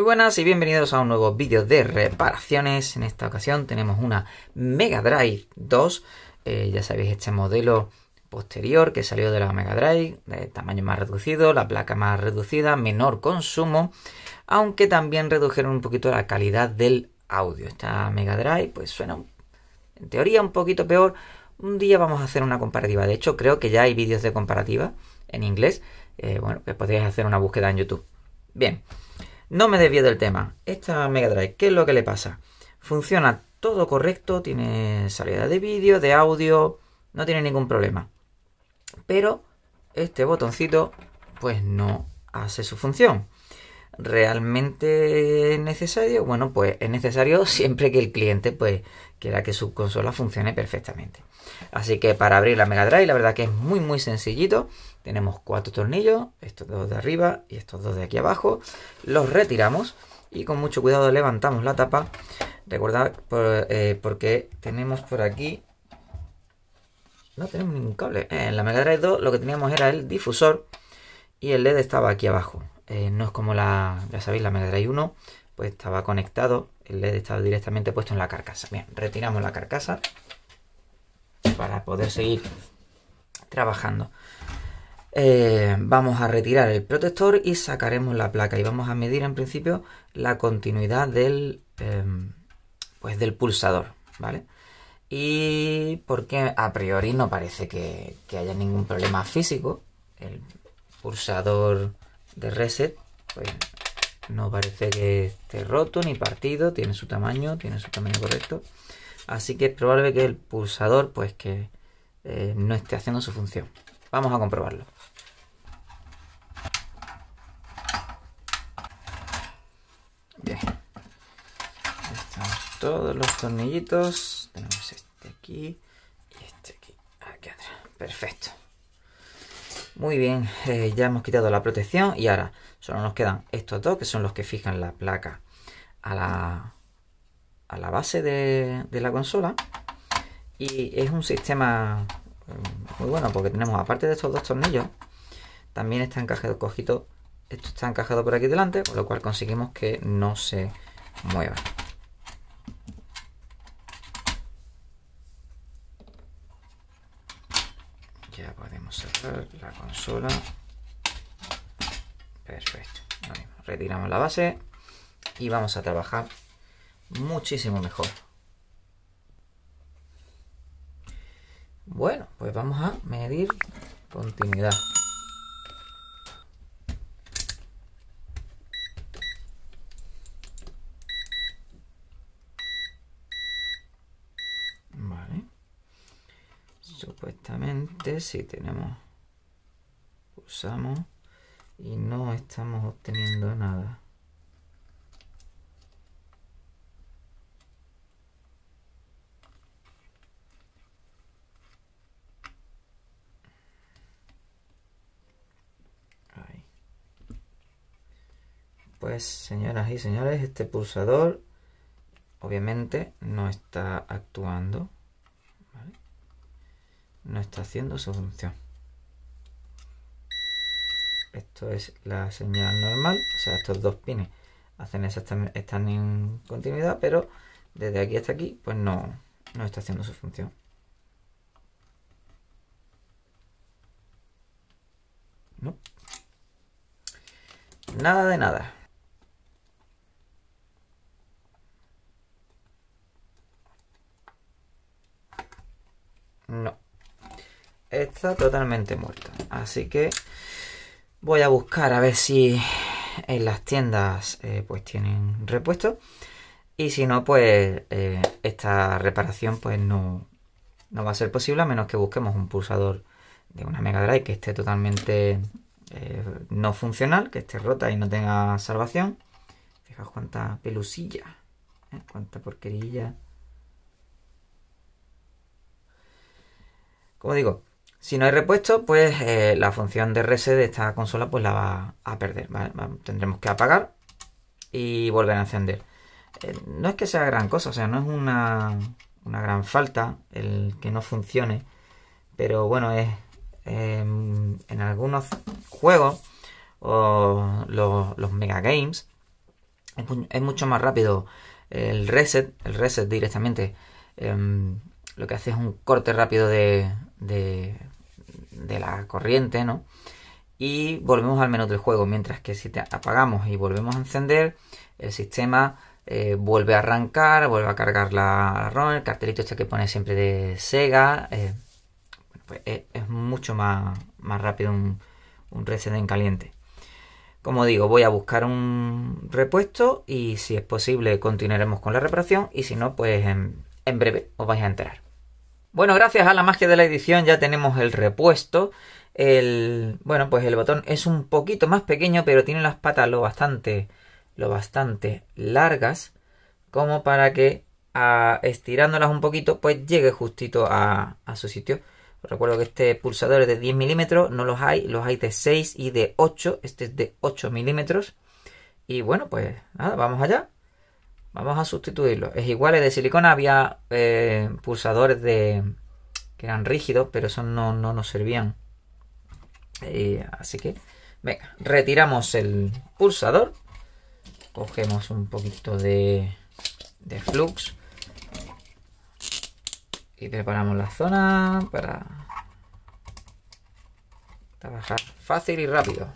Muy buenas y bienvenidos a un nuevo vídeo de reparaciones. En esta ocasión tenemos una Mega Drive 2. Eh, ya sabéis, este modelo posterior que salió de la Mega Drive, de tamaño más reducido, la placa más reducida, menor consumo, aunque también redujeron un poquito la calidad del audio. Esta Mega Drive pues suena en teoría un poquito peor. Un día vamos a hacer una comparativa. De hecho, creo que ya hay vídeos de comparativa en inglés. Eh, bueno, que podríais hacer una búsqueda en YouTube. Bien. No me desvío del tema. Esta Mega Drive, ¿qué es lo que le pasa? Funciona todo correcto, tiene salida de vídeo, de audio, no tiene ningún problema. Pero este botoncito, pues no hace su función. ¿Realmente es necesario? Bueno, pues es necesario siempre que el cliente pues quiera que su consola funcione perfectamente. Así que para abrir la Mega Drive, la verdad que es muy muy sencillito. Tenemos cuatro tornillos, estos dos de arriba y estos dos de aquí abajo. Los retiramos y con mucho cuidado levantamos la tapa. Recordad eh, porque tenemos por aquí... No tenemos ningún cable. En la Mega Drive 2 lo que teníamos era el difusor y el LED estaba aquí abajo. Eh, no es como la, ya sabéis, la Mega Drive 1, pues estaba conectado, el LED estaba directamente puesto en la carcasa. Bien, retiramos la carcasa para poder seguir trabajando. Eh, vamos a retirar el protector y sacaremos la placa y vamos a medir en principio la continuidad del, em, pues del pulsador, ¿vale? Y porque a priori no parece que, haya ningún problema físico, el pulsador de reset, pues no parece que esté roto ni partido, tiene su tamaño, tiene su tamaño correcto. Así que es probable que el pulsador, pues que eh, no esté haciendo su función. Vamos a comprobarlo. Bien. Están todos los tornillitos. Tenemos este aquí y este aquí. Aquí atrás. Perfecto. Muy bien, eh, ya hemos quitado la protección y ahora solo nos quedan estos dos que son los que fijan la placa a la, a la base de, de la consola. Y es un sistema muy bueno porque tenemos, aparte de estos dos tornillos, también está encajado, cojito, esto está encajado por aquí delante, con lo cual conseguimos que no se mueva. Ya podemos cerrar la consola. Perfecto. Retiramos la base y vamos a trabajar muchísimo mejor. Bueno, pues vamos a medir continuidad. Vale. Si tenemos... Pulsamos y no estamos obteniendo nada. Pues señoras y señores, este pulsador obviamente no está actuando. No está haciendo su función. Esto es la señal normal, o sea, estos dos pines hacen están en continuidad, pero desde aquí hasta aquí, pues no, no está haciendo su función. No. Nada de nada. No. Está totalmente muerta. Así que voy a buscar a ver si en las tiendas eh, pues tienen repuesto. Y si no, pues eh, esta reparación pues no, no va a ser posible a menos que busquemos un pulsador de una Mega Drive que esté totalmente eh, no funcional, que esté rota y no tenga salvación. Fijaos cuánta pelusilla, cuánta porquerilla. Como digo, si no hay repuesto, pues eh, la función de reset de esta consola pues la va a perder. Tendremos que apagar y volver a encender. Eh, no es que sea gran cosa, o sea, no es una, gran falta el que no funcione. Pero bueno, es em, en algunos juegos o los, los mega games es, mucho más rápido el reset, el reset directamente. Em, lo que hace es un corte rápido de, de, la corriente, ¿no? Y volvemos al menú del juego, mientras que si te apagamos y volvemos a encender, el sistema eh, vuelve a arrancar, vuelve a cargar la, ROM, el cartelito este que pone siempre de Sega. Eh, pues es, mucho más, más rápido un, un reset en caliente. Como digo, voy a buscar un repuesto y si es posible continuaremos con la reparación y si no, pues en, breve os vais a enterar. Bueno, gracias a la magia de la edición ya tenemos el repuesto. El, bueno, pues el botón es un poquito más pequeño, pero tiene las patas lo bastante, lo bastante largas como para que estirándolas un poquito, pues llegue justito a su sitio. Recuerdo que este pulsador es de 10 milímetros, no los hay, los hay de 6 y de 8, este es de 8 milímetros. Y bueno, pues nada, vamos allá. Vamos a sustituirlo. Es igual, es de silicona, había eh, pulsadores de que eran rígidos, pero esos no, nos servían. así que, venga, retiramos el pulsador. Cogemos un poquito de flux y preparamos la zona para trabajar fácil y rápido.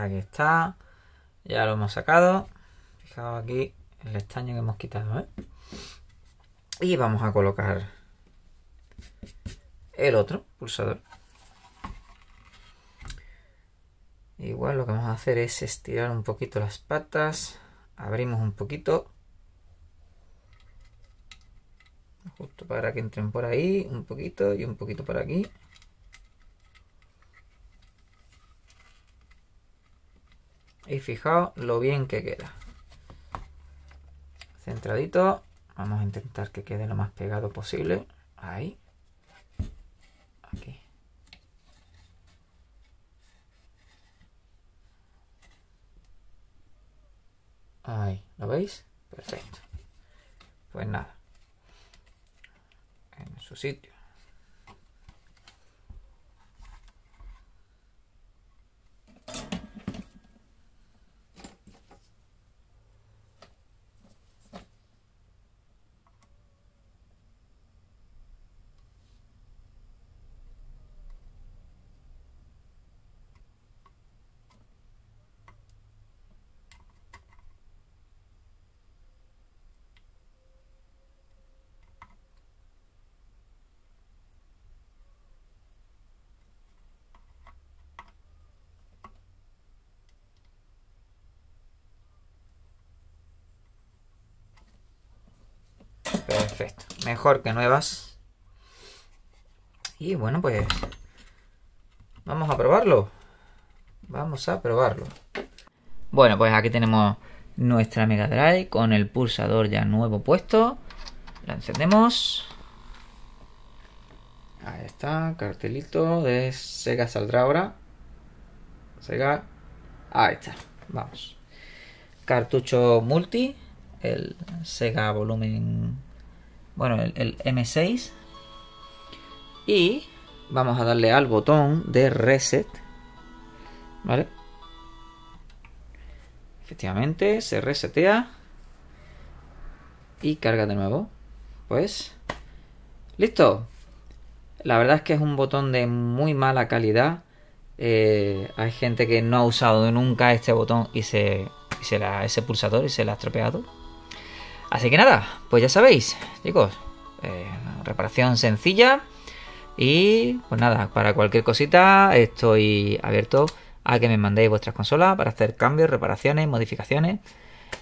Aquí está. Ya lo hemos sacado. Fijaos aquí el estaño que hemos quitado. ¿eh? Y vamos a colocar el otro pulsador. Igual lo que vamos a hacer es estirar un poquito las patas. Abrimos un poquito. Justo para que entren por ahí. Un poquito y un poquito por aquí. Y fijaos lo bien que queda. Centradito. Vamos a intentar que quede lo más pegado posible. Ahí. Aquí. Ahí, ¿lo veis? Perfecto. Pues nada. En su sitio. Perfecto. Mejor que nuevas. Y bueno, pues... Vamos a probarlo. Vamos a probarlo. Bueno, pues aquí tenemos nuestra Mega Drive con el pulsador ya nuevo puesto. La encendemos. Ahí está, cartelito de Sega saldrá ahora. Sega. Ahí está, vamos. Cartucho multi, el Sega volumen bueno, el, M6. Y vamos a darle al botón de reset. ¿Vale? Efectivamente, se resetea. Y carga de nuevo. Pues... ¡Listo! La verdad es que es un botón de muy mala calidad. Eh, hay gente que no ha usado nunca este botón y se, la, ese pulsador y se la ha estropeado. Así que nada, pues ya sabéis, chicos, eh, reparación sencilla. Y pues nada, para cualquier cosita estoy abierto a que me mandéis vuestras consolas para hacer cambios, reparaciones, modificaciones.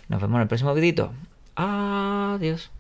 Nos vemos en el próximo videito. Adiós.